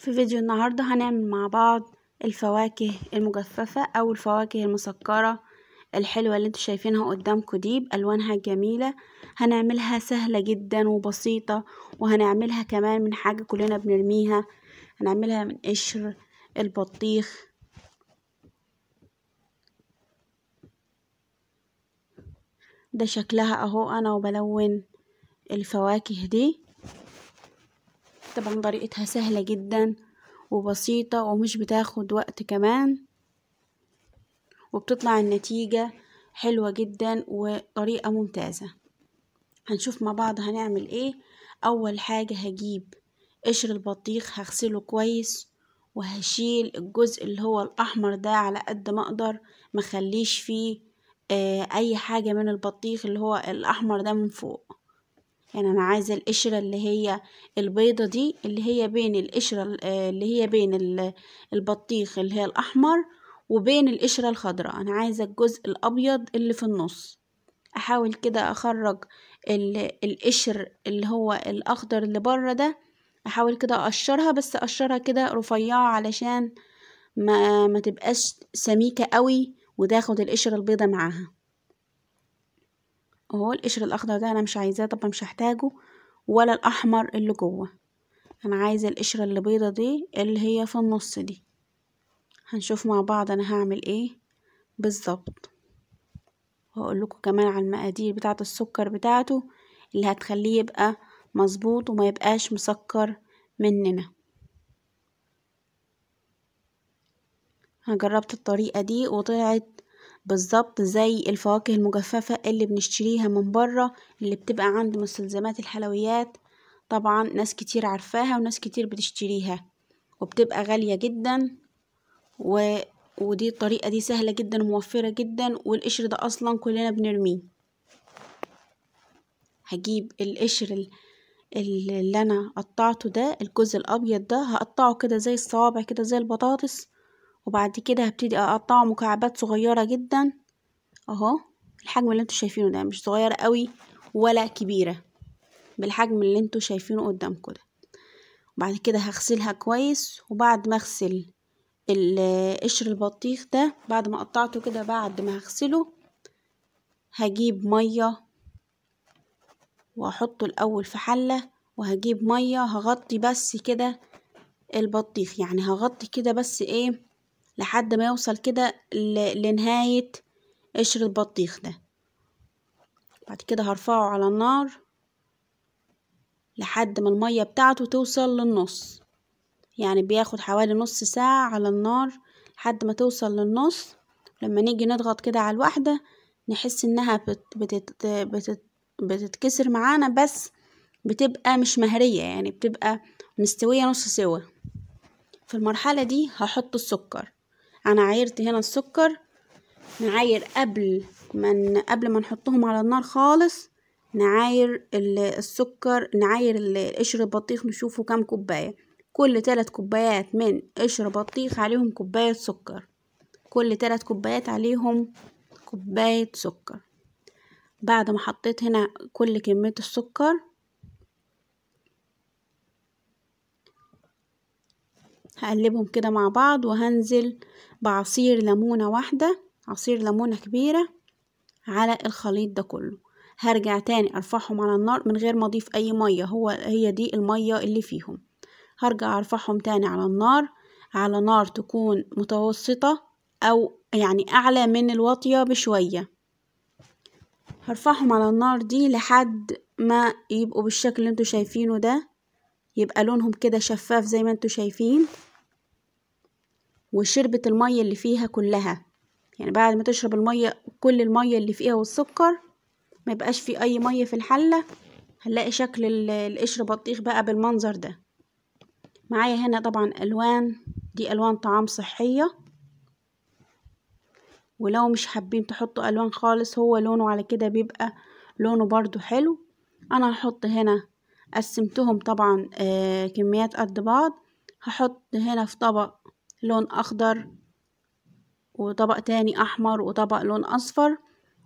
في فيديو النهاردة هنعمل مع بعض الفواكه المجففة أو الفواكه المسكرة الحلوة اللي أنتوا شايفينها قدامكم دي بألوانها الجميلة هنعملها سهلة جدا وبسيطة وهنعملها كمان من حاجة كلنا بنرميها. هنعملها من قشر البطيخ. ده شكلها أهو أنا وبلون الفواكه دي. طبعا طريقتها سهلة جدا وبسيطة ومش بتاخد وقت كمان. وبتطلع النتيجة حلوة جدا وطريقة ممتازة. هنشوف مع بعض هنعمل إيه. أول حاجة هجيب قشر البطيخ هغسله كويس وهشيل الجزء اللي هو الأحمر ده على قد ما أقدر مخليش فيه آه أي حاجة من البطيخ اللي هو الأحمر ده من فوق. يعني أنا عايزة القشرة اللي هي البيضة دي اللي هي بين القشرة اللي هي بين البطيخ اللي هي الأحمر وبين القشرة الخضراء. أنا عايزة الجزء الأبيض اللي في النص. أحاول كده أخرج القشر اللي هو الأخضر اللي بره ده أحاول كده أقشرها بس أقشرها كده رفيعة علشان ما ما تبقاش سميكة قوي وتاخد القشرة البيضة معاها. اهو القشر الأخضر ده أنا مش عايزاه طبعا مش هحتاجه ولا الأحمر اللي جوه. أنا عايزة القشرة اللي بيضة دي اللي هي في النص دي. هنشوف مع بعض أنا هعمل إيه بالظبط. وهقول لكم كمان على المقادير بتاعة السكر بتاعته اللي هتخليه يبقى مظبوط وما يبقاش مسكر مننا. أنا جربت الطريقة دي وطلعت بالظبط زي الفواكه المجففة اللي بنشتريها من بره اللي بتبقى عند مستلزمات الحلويات. طبعا ناس كتير عارفاها وناس كتير بتشتريها وبتبقى غالية جدا و... ودي الطريقة دي سهلة جدا وموفرة جدا والقشر ده أصلا كلنا بنرميه. هجيب القشر اللي أنا قطعته ده الجزء الأبيض ده هقطعه كده زي الصوابع كده زي البطاطس وبعد كده هبتدي أقطعه مكعبات صغيرة جدا. أهو الحجم اللي أنتوا شايفينه ده مش صغيرة قوي ولا كبيرة بالحجم اللي أنتوا شايفينه قدامكم ده. وبعد كده هغسلها كويس وبعد ما أغسل قشر البطيخ ده بعد ما قطعته كده بعد ما هغسله هجيب مية وأحطه الأول في حلة وهجيب مية هغطي بس كده البطيخ. يعني هغطي كده بس إيه لحد ما يوصل كده لنهاية قشر البطيخ ده. بعد كده هرفعه على النار لحد ما المية بتاعته توصل للنص. يعني بياخد حوالي نص ساعة على النار لحد ما توصل للنص. لما نيجي نضغط كده على الواحدة نحس إنها بت بتت بتت بتتكسر معانا بس بتبقى مش مهرية يعني بتبقى مستوية نص سوا. في المرحلة دي هحط السكر. أنا عايرت هنا السكر نعاير قبل ما قبل ما نحطهم على النار خالص نعاير السكر نعاير قشر البطيخ نشوفه كام كوباية. كل تلات كوبايات من قشر بطيخ عليهم كوباية سكر. كل تلات كوبايات عليهم كوباية سكر. بعد ما حطيت هنا كل كمية السكر هقلبهم كده مع بعض وهنزل بعصير ليمونة واحدة عصير ليمونة كبيرة على الخليط ده كله. هرجع تاني أرفعهم على النار من غير ما أضيف أي مية هو هي دي المية اللي فيهم. هرجع أرفعهم تاني على النار على نار تكون متوسطة أو يعني أعلى من الواطية بشوية. هرفعهم على النار دي لحد ما يبقوا بالشكل اللي أنتوا شايفينه ده يبقى لونهم كده شفاف زي ما أنتوا شايفين. وشربت المية اللي فيها كلها. يعني بعد ما تشرب المية كل المية اللي فيها والسكر ما يبقاش في أي مية في الحلة هنلاقي شكل القشر بطيخ بقى بالمنظر ده. معايا هنا طبعا ألوان دي ألوان طعام صحية. ولو مش حابين تحطوا ألوان خالص هو لونه على كده بيبقى لونه برضو حلو. أنا هحط هنا قسمتهم طبعا آه كميات قد بعض. هحط هنا في طبق لون أخضر وطبق تاني أحمر وطبق لون أصفر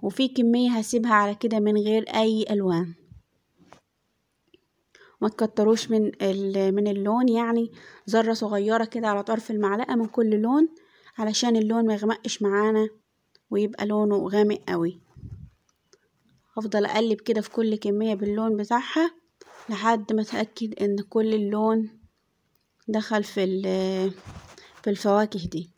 وفي كمية هسيبها على كده من غير أي ألوان. ما تكتروش من من اللون يعني. ذرة صغيرة كده على طرف المعلقة من كل لون علشان اللون ما يغمقش معانا ويبقى لونه غامق قوي افضل أقلب كده في كل كمية باللون بتاعها لحد ما أتأكد إن كل اللون دخل في في الفواكه دي.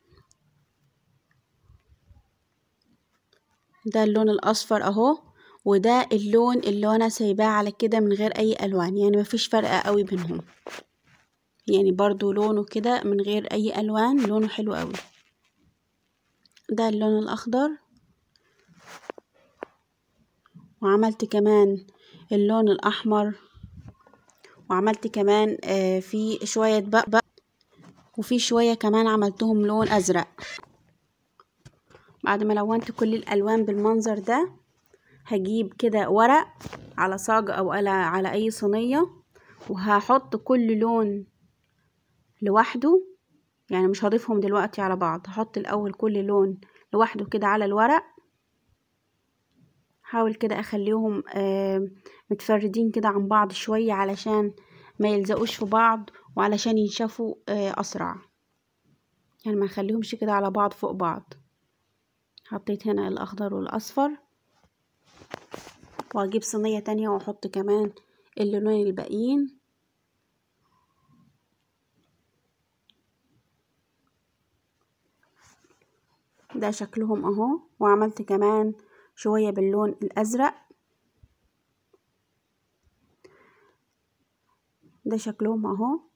ده اللون الأصفر أهو وده اللون اللي أنا سايباه على كده من غير أي ألوان يعني مفيش فرق قوي بينهم. يعني برضو لونه كده من غير أي ألوان لونه حلو قوي. ده اللون الأخضر. وعملت كمان اللون الأحمر. وعملت كمان آه في شوية بقبق. وفي شوية كمان عملتهم لون أزرق. بعد ما لونت كل الألوان بالمنظر ده هجيب كده ورق على صاج أو على على أي صينية وهحط كل لون لوحده. يعني مش هضيفهم دلوقتي على بعض هحط الأول كل لون لوحده كده على الورق. حاول كده أخليهم آه متفردين كده عن بعض شوية علشان ما يلزقوش في بعض وعلشان ينشفوا آه أسرع. يعني ما نخليهمش كده على بعض فوق بعض. حطيت هنا الأخضر والأصفر. وأجيب صينية تانية وأحط كمان اللونين الباقيين. ده شكلهم أهو. وعملت كمان شوية باللون الأزرق. ده شكلهم أهو.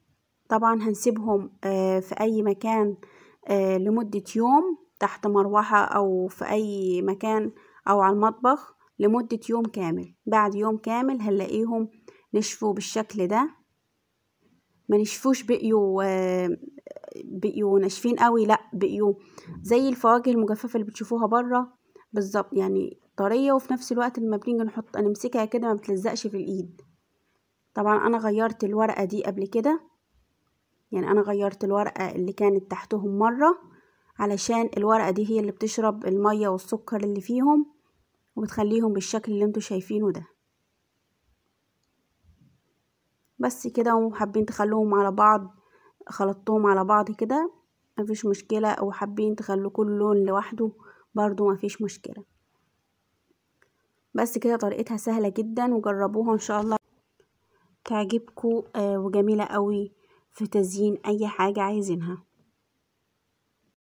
طبعا هنسيبهم آه في أي مكان آه لمدة يوم تحت مروحة أو في أي مكان أو على المطبخ لمدة يوم كامل. بعد يوم كامل هنلاقيهم نشفوا بالشكل ده. ما نشفوش بقيوا آه بقيوا ناشفين قوي لأ بقيوا زي الفواكه المجففة اللي بتشوفوها بره بالظبط يعني طرية وفي نفس الوقت لما بنيجي نحط نمسكها كده ما بتلزقش في الإيد. طبعا أنا غيرت الورقة دي قبل كده. يعني أنا غيرت الورقة اللي كانت تحتهم مرة علشان الورقة دي هي اللي بتشرب المية والسكر اللي فيهم وبتخليهم بالشكل اللي أنتوا شايفينه ده. بس كده وحابين تخلوهم على بعض خلطتهم على بعض كده مفيش مشكلة. وحابين تخلوا كل لون لوحده برضو مفيش مشكلة. بس كده طريقتها سهلة جدا وجربوها إن شاء الله تعجبكم وجميلة قوي. في تزيين أي حاجة عايزينها.